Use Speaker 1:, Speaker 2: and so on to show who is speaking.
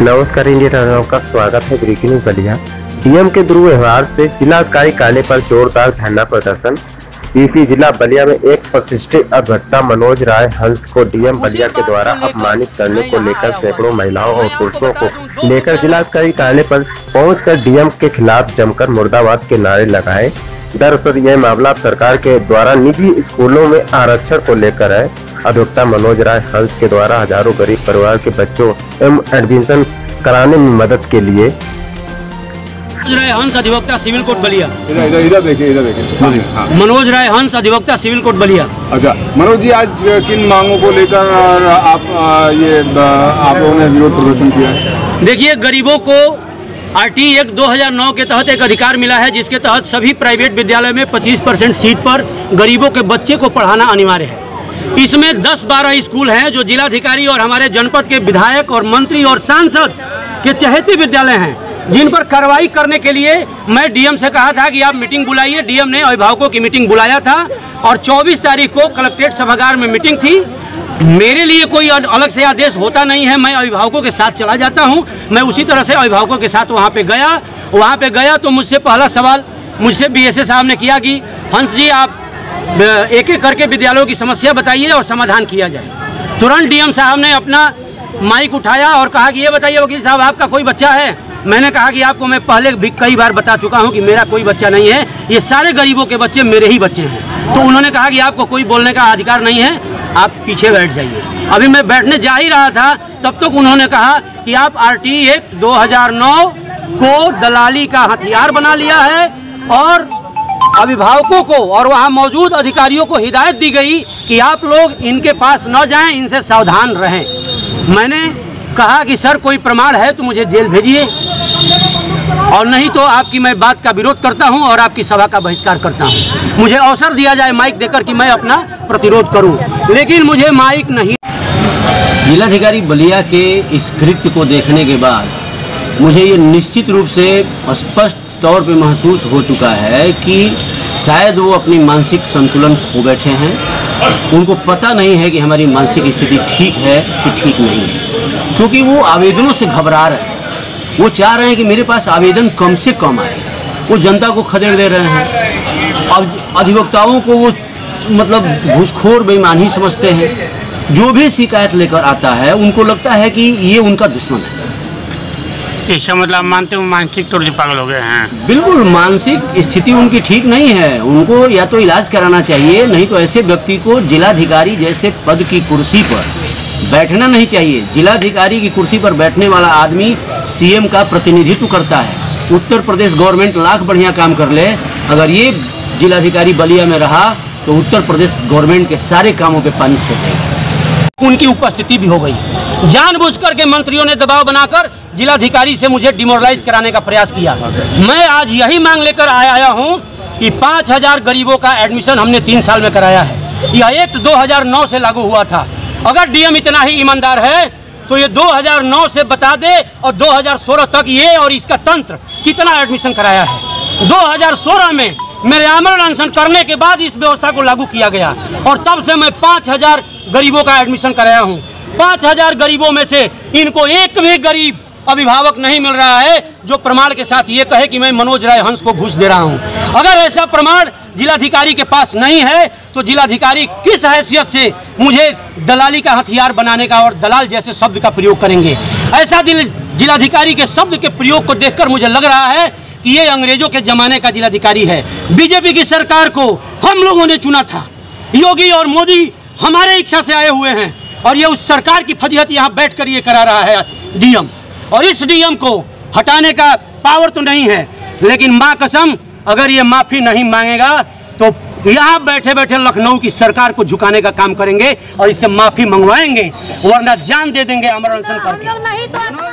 Speaker 1: नमस्कार इंडिया का स्वागत है ब्रेकिंग न्यूज़ बलिया डीएम के दुर्व्यवहार से जिलाधिकारी कार्यालय पर जोरदार धरना प्रदर्शन। इसी जिला बलिया में एक प्रतिष्ठित अभिवक्ता मनोज राय हंस को डीएम बलिया के द्वारा अपमानित करने को लेकर सैकड़ों महिलाओं और पुरुषों को लेकर जिलाधिकारी कार्यालय पर पहुंचकर डीएम के खिलाफ जमकर मुर्दाबाद के नारे लगाए। दरअसल यह मामला सरकार के द्वारा निजी स्कूलों में आरक्षण को लेकर है। अधिवक्ता मनोज राय हंस के द्वारा हज़ारों गरीब परिवार के बच्चों एवं एडमिशन कराने में मदद के लिए।
Speaker 2: मनोज राय हंस अधिवक्ता सिविल कोर्ट बलिया।
Speaker 3: इधर इधर इधर देखिए इधर देखिए। हाँ, हाँ।
Speaker 2: मनोज राय हंस अधिवक्ता सिविल कोर्ट बलिया।
Speaker 3: अच्छा मनोज जी आज किन मांगों को लेकर आप ये आप लोगों ने विरोध प्रदर्शन किया है?
Speaker 2: देखिए गरीबों को आर टी एक्ट 2009 के तहत एक अधिकार मिला है जिसके तहत सभी प्राइवेट विद्यालय में 25 परसेंट सीट पर गरीबों के बच्चे को पढ़ाना अनिवार्य है। इसमें 10-12 स्कूल हैं जो जिलाधिकारी और हमारे जनपद के विधायक और मंत्री और सांसद के चहेती विद्यालय हैं, जिन पर कार्रवाई करने के लिए मैं डीएम से कहा था कि आप मीटिंग बुलाइए। डीएम ने अभिभावकों की मीटिंग बुलाया था और 24 तारीख को कलेक्ट्रेट सभागार में मीटिंग थी। मेरे लिए कोई अलग से आदेश होता नहीं है, मैं अभिभावकों के साथ चला जाता हूँ। मैं उसी तरह से अभिभावकों के साथ वहाँ पे गया। वहाँ पे गया तो मुझसे पहला सवाल मुझसे बीएसए साहब ने किया कि, हंस जी, आप एक एक करके विद्यालयों की समस्या बताइए और समाधान किया जाए। तुरंत डीएम साहब ने अपना माइक उठाया और कहा कि ये बताइए वकील साहब, आपका कोई बच्चा है? मैंने कहा कि आपको मैं पहले भी कई बार बता चुका हूँ कि मेरा कोई बच्चा नहीं है। ये सारे गरीबों के बच्चे मेरे ही बच्चे हैं। तो उन्होंने कहा कि आपको कोई बोलने का अधिकार नहीं है, आप पीछे बैठ जाइए। अभी मैं बैठने जा ही रहा था, तब तक तो उन्होंने कहा कि आप आर टी एक्ट दो हज़ार नौ को दलाली का हथियार बना लिया है और अभिभावकों को और वहाँ मौजूद अधिकारियों को हिदायत दी गई कि आप लोग इनके पास न जाएँ, इनसे सावधान रहें। मैंने कहा कि, सर, कोई प्रमाण है तो मुझे जेल भेजिए। और नहीं तो आपकी मैं बात का विरोध करता हूँ और आपकी सभा का बहिष्कार करता हूँ। मुझे अवसर दिया जाए माइक देकर कि मैं अपना प्रतिरोध करूँ, लेकिन मुझे माइक नहीं।
Speaker 4: जिलाधिकारी बलिया के इस कृत्य को देखने के बाद मुझे ये निश्चित रूप से स्पष्ट तौर पे महसूस हो चुका है कि शायद वो अपनी मानसिक संतुलन खो बैठे हैं। उनको पता नहीं है कि हमारी मानसिक स्थिति ठीक है कि ठीक नहीं है। क्योंकि वो आवेदनों से घबरा रहे हैं। वो चाह रहे हैं कि मेरे पास आवेदन कम से कम आए। वो जनता को खदेड़ दे रहे हैं। अब अधिवक्ताओं को वो मतलब घूसखोर, बेईमान ही समझते हैं। जो भी शिकायत लेकर आता है, उनको लगता है कि ये उनका दुश्मन है।
Speaker 5: इसका मतलब मानते हो मानसिक तौर से पागल हो गए हैं।
Speaker 4: बिल्कुल मानसिक स्थिति उनकी ठीक नहीं है। उनको या तो इलाज कराना चाहिए नहीं तो ऐसे व्यक्ति को जिलाधिकारी जैसे पद की कुर्सी पर बैठना नहीं चाहिए। जिलाधिकारी की कुर्सी पर बैठने वाला आदमी सीएम का प्रतिनिधित्व करता है। उत्तर प्रदेश गवर्नमेंट लाख बढ़िया काम कर ले। अगर ये जिलाधिकारी बलिया में रहा तो उत्तर प्रदेश गवर्नमेंट के सारे कामों पे पानी फेर
Speaker 2: उनकी उपस्थिति भी हो गई। जानबूझ करके मंत्रियों ने दबाव बनाकर जिलाधिकारी से मुझे डिमोरलाइज कराने का प्रयास किया। मैं आज यही मांग लेकर आया आया हूँ कि पाँच हज़ार गरीबों का एडमिशन हमने तीन साल में कराया है। यह एक्ट 2009 से लागू हुआ था। अगर डीएम इतना ही ईमानदार है तो ये 2009 से बता दे और 2016 तक ये और इसका तंत्र कितना एडमिशन कराया है। 2016 में मेरे आमरण अनशन करने के बाद इस व्यवस्था को लागू किया गया और तब से मैं पाँच हज़ार गरीबों का एडमिशन कराया हूँ। पाँच हज़ार गरीबों में से इनको एक भी गरीब अभिभावक नहीं मिल रहा है, जो प्रमाण के साथ ये कहे कि मैं मनोज राय हंस को घूस दे रहा हूँ। अगर ऐसा प्रमाण जिलाधिकारी के पास नहीं है तो जिलाधिकारी किस हैसियत से मुझे दलाली का हथियार बनाने का और दलाल जैसे शब्द का प्रयोग करेंगे? ऐसा दिल जिलाधिकारी के शब्द के प्रयोग को देखकर मुझे लग रहा है कि ये अंग्रेज़ों के जमाने का जिलाधिकारी है। बीजेपी की सरकार को हम लोगों ने चुना था। योगी और मोदी हमारे इच्छा से आए हुए हैं और ये उस सरकार की फजीहत यहाँ बैठ कर ये करा रहा है डीएम। और इस डीएम को हटाने का पावर तो नहीं है लेकिन माँ कसम अगर ये माफ़ी नहीं मांगेगा तो यहाँ बैठे बैठे लखनऊ की सरकार को झुकाने का काम करेंगे और इससे माफ़ी मंगवाएँगे वरना जान दे देंगे अमर अनशन करके।
Speaker 6: नहीं तो